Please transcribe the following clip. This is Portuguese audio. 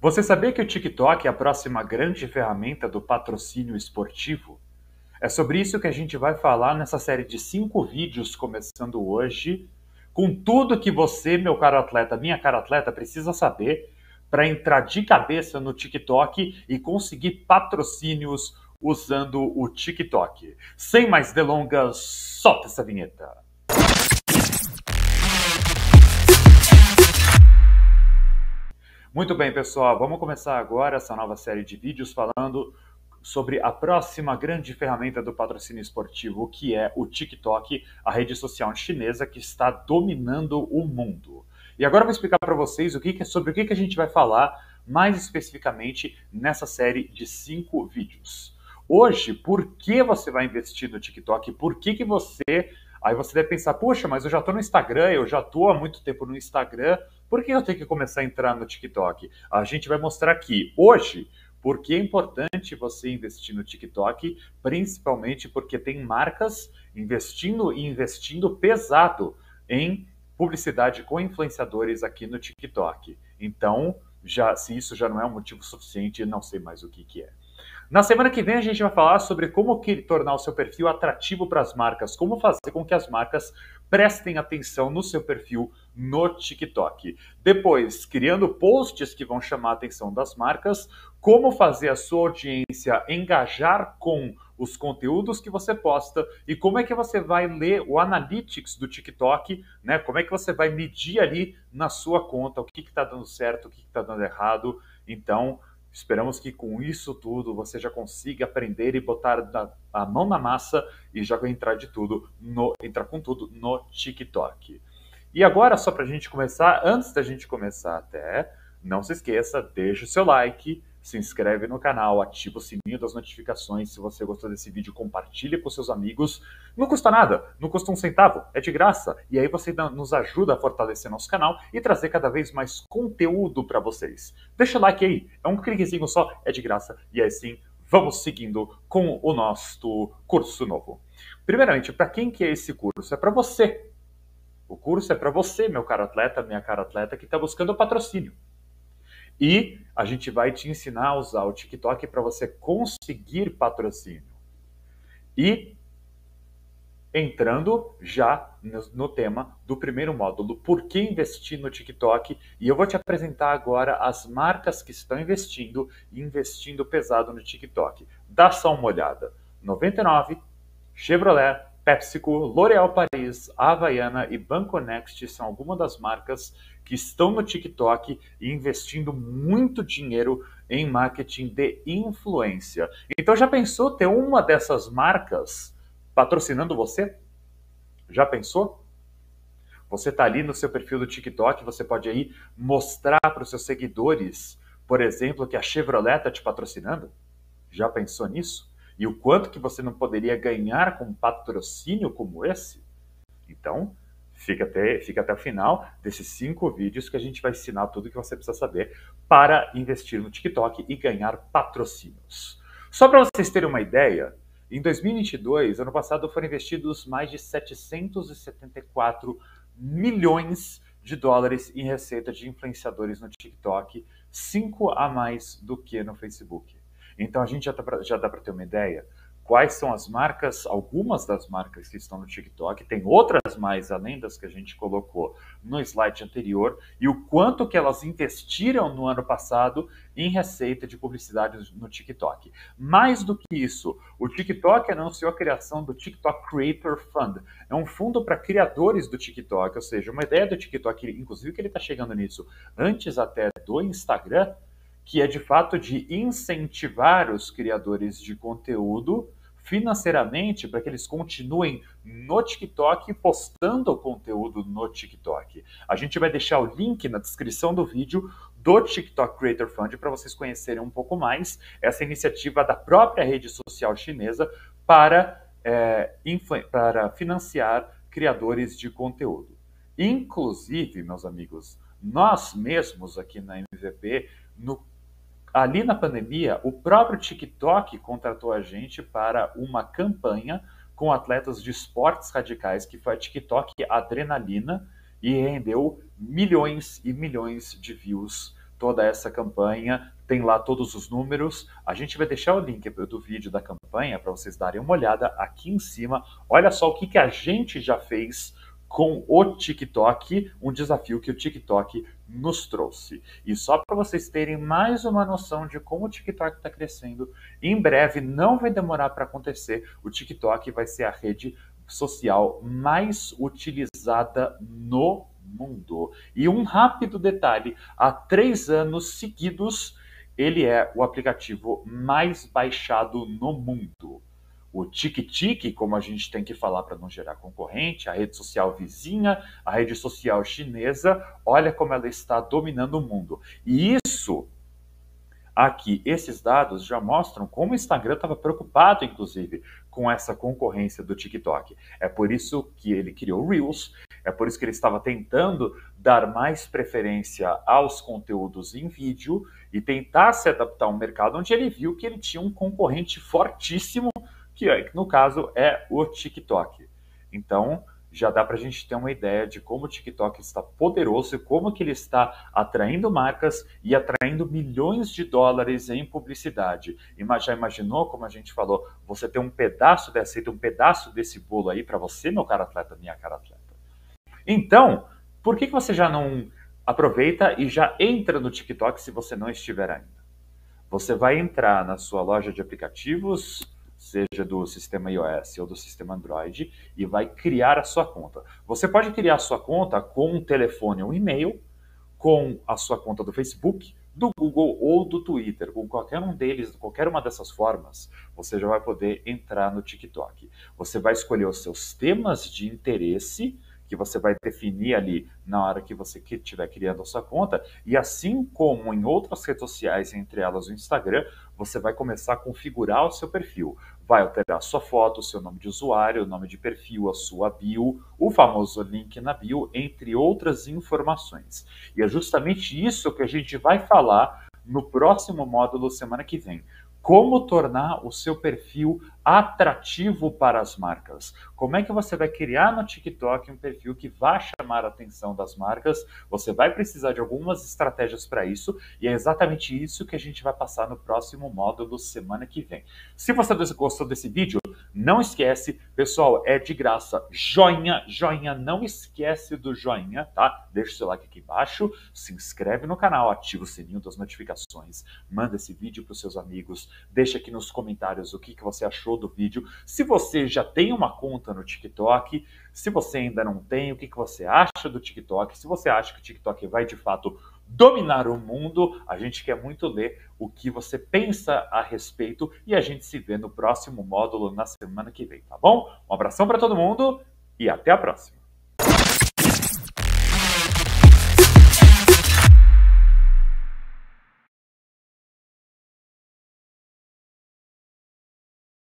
Você sabia que o TikTok é a próxima grande ferramenta do patrocínio esportivo? É sobre isso que a gente vai falar nessa série de cinco vídeos começando hoje, com tudo que você, meu caro atleta, minha cara atleta, precisa saber para entrar de cabeça no TikTok e conseguir patrocínios usando o TikTok. Sem mais delongas, solta essa vinheta. Muito bem, pessoal, vamos começar agora essa nova série de vídeos falando sobre a próxima grande ferramenta do patrocínio esportivo, que é o TikTok, a rede social chinesa que está dominando o mundo. E agora eu vou explicar para vocês o que, sobre o que, que a gente vai falar mais especificamente nessa série de cinco vídeos. Hoje, por que você vai investir no TikTok? Por que, que você. Aí você deve pensar, poxa, mas eu já estou no Instagram, eu já estou há muito tempo no Instagram, por que eu tenho que começar a entrar no TikTok? A gente vai mostrar aqui hoje porque é importante você investir no TikTok, principalmente porque tem marcas investindo e investindo pesado em publicidade com influenciadores aqui no TikTok. Então, já se isso já não é um motivo suficiente, não sei mais o que, que é. Na semana que vem a gente vai falar sobre como tornar o seu perfil atrativo para as marcas, como fazer com que as marcas prestem atenção no seu perfil no TikTok. Depois, criando posts que vão chamar a atenção das marcas, como fazer a sua audiência engajar com os conteúdos que você posta e como é que você vai ler o analytics do TikTok, né? Como é que você vai medir ali na sua conta o que está dando certo, o que está dando errado. Então, Esperamos que com isso tudo você já consiga aprender e botar a mão na massa e já entrar de tudo no, entrar com tudo no TikTok. E agora, só para a gente começar, antes da gente começar até, não se esqueça, deixa o seu like, se inscreve no canal, ativa o sininho das notificações. Se você gostou desse vídeo, compartilhe com seus amigos. Não custa nada, não custa um centavo, é de graça. E aí você nos ajuda a fortalecer nosso canal e trazer cada vez mais conteúdo para vocês. Deixa o like aí, é um cliquezinho só, é de graça. E aí sim, vamos seguindo com o nosso curso novo. Primeiramente, para quem que é esse curso? É para você. O curso é para você, meu caro atleta, minha cara atleta, que está buscando patrocínio. E a gente vai te ensinar a usar o TikTok para você conseguir patrocínio. E entrando já no, tema do primeiro módulo, por que investir no TikTok? E eu vou te apresentar agora as marcas que estão investindo e investindo pesado no TikTok. Dá só uma olhada. 99, Chevrolet, PepsiCo, L'Oréal Paris, Havaiana e Banco Next são algumas das marcas que estão no TikTok investindo muito dinheiro em marketing de influência. Então já pensou ter uma dessas marcas patrocinando você? Já pensou? Você está ali no seu perfil do TikTok, você pode aí mostrar para os seus seguidores, por exemplo, que a Chevrolet está te patrocinando? Já pensou nisso? E o quanto que você não poderia ganhar com um patrocínio como esse? Então, fica até, fica até o final desses cinco vídeos que a gente vai ensinar tudo que você precisa saber para investir no TikTok e ganhar patrocínios. Só para vocês terem uma ideia, em 2022, ano passado, foram investidos mais de 774 milhões de dólares em receita de influenciadores no TikTok, cinco a mais do que no Facebook. Então a gente já, tá pra, já dá para ter uma ideia quais são as marcas, algumas das marcas que estão no TikTok, tem outras mais além das que a gente colocou no slide anterior, e o quanto que elas investiram no ano passado em receita de publicidade no TikTok. Mais do que isso, o TikTok anunciou a criação do TikTok Creator Fund. É um fundo para criadores do TikTok, ou seja, uma ideia do TikTok, inclusive que ele está chegando nisso antes até do Instagram, que é de fato de incentivar os criadores de conteúdo financeiramente para que eles continuem no TikTok postando conteúdo no TikTok. A gente vai deixar o link na descrição do vídeo do TikTok Creator Fund para vocês conhecerem um pouco mais essa iniciativa da própria rede social chinesa para, é, para financiar criadores de conteúdo. Inclusive, meus amigos, nós mesmos aqui na MVP, no ali na pandemia, o próprio TikTok contratou a gente para uma campanha com atletas de esportes radicais, que foi a TikTok Adrenalina, e rendeu milhões e milhões de views toda essa campanha, tem lá todos os números. A gente vai deixar o link do vídeo da campanha para vocês darem uma olhada aqui em cima. Olha só o que, que a gente já fez com o TikTok, um desafio que o TikTok nos trouxe. E só para vocês terem mais uma noção de como o TikTok está crescendo, em breve, não vai demorar para acontecer, o TikTok vai ser a rede social mais utilizada no mundo. E um rápido detalhe: há três anos seguidos, ele é o aplicativo mais baixado no mundo o tique-tique, como a gente tem que falar para não gerar concorrente, a rede social vizinha, a rede social chinesa, olha como ela está dominando o mundo. E isso aqui, esses dados já mostram como o Instagram estava preocupado, inclusive, com essa concorrência do TikTok. É por isso que ele criou Reels, é por isso que ele estava tentando dar mais preferência aos conteúdos em vídeo e tentar se adaptar a um mercado onde ele viu que ele tinha um concorrente fortíssimo que no caso é o TikTok. Então, já dá para a gente ter uma ideia de como o TikTok está poderoso e como que ele está atraindo marcas e atraindo milhões de dólares em publicidade. Já imaginou, como a gente falou, você ter um pedaço dessa, um pedaço desse bolo aí para você, meu cara atleta, minha cara atleta. Então, por que, que você já não aproveita e já entra no TikTok se você não estiver ainda? Você vai entrar na sua loja de aplicativos, seja do sistema iOS ou do sistema Android, e vai criar a sua conta. Você pode criar a sua conta com um telefone ou um e-mail, com a sua conta do Facebook, do Google ou do Twitter, com qualquer um deles, qualquer uma dessas formas, você já vai poder entrar no TikTok. Você vai escolher os seus temas de interesse que você vai definir ali na hora que você estiver criando a sua conta. E assim como em outras redes sociais, entre elas o Instagram, você vai começar a configurar o seu perfil. Vai alterar sua foto, seu nome de usuário, o nome de perfil, a sua bio, o famoso link na bio, entre outras informações. E é justamente isso que a gente vai falar no próximo módulo semana que vem. Como tornar o seu perfil atrativo para as marcas? Como é que você vai criar no TikTok um perfil que vai chamar a atenção das marcas? Você vai precisar de algumas estratégias para isso e é exatamente isso que a gente vai passar no próximo módulo semana que vem. Se você gostou desse vídeo, não esquece, pessoal, é de graça. Joinha, joinha, não esquece do joinha, tá? Deixa o seu like aqui embaixo, se inscreve no canal, ativa o sininho das notificações, manda esse vídeo para os seus amigos, deixa aqui nos comentários o que, que você achou do vídeo. Se você já tem uma conta no TikTok, se você ainda não tem, o que, que você acha do TikTok? Se você acha que o TikTok vai de fato dominar o mundo, a gente quer muito ler o que você pensa a respeito e a gente se vê no próximo módulo na semana que vem, tá bom? Um abração para todo mundo e até a próxima.